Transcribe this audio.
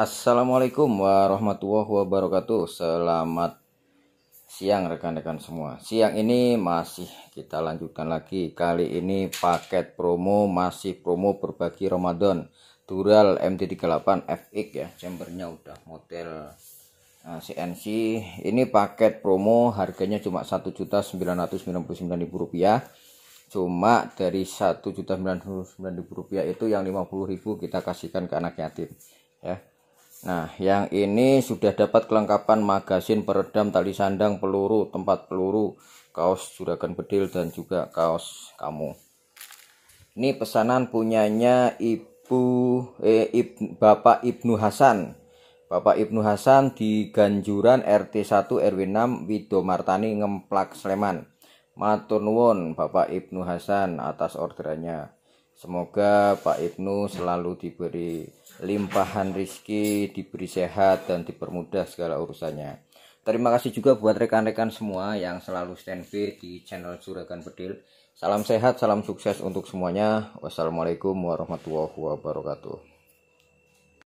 Assalamualaikum warahmatullahi wabarakatuh. Selamat siang rekan-rekan semua. Siang ini masih kita lanjutkan lagi. Kali ini paket promo masih promo berbagi Ramadan. Dural MT38 FX ya Chambernya udah model CNC Ini paket promo harganya cuma Rp1.999.000 Cuma dari Rp1.099.000 itu yang Rp50.000 kita kasihkan ke anak yatim ya Nah, yang ini sudah dapat kelengkapan magasin peredam tali sandang, peluru, tempat peluru, kaos juragan bedil dan juga kaos kamu. Ini pesanan punyanya Ibu eh Ib, Bapak Ibnu Hasan. Bapak Ibnu Hasan di Ganjuran RT 1 RW 6 Wido Martani Ngemplak Sleman. Matur nuwun Bapak Ibnu Hasan atas orderannya. Semoga Pak Ibnu selalu diberi limpahan rizki, diberi sehat, dan dipermudah segala urusannya. Terima kasih juga buat rekan-rekan semua yang selalu standby di channel Juragan Bedil. Salam sehat, salam sukses untuk semuanya. Wassalamualaikum warahmatullahi wabarakatuh.